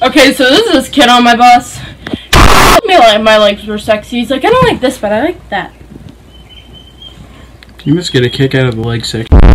Okay, so this is this kid on my bus. He me like my legs were sexy. He's like, I don't like this, but I like that. You must get a kick out of the leg section.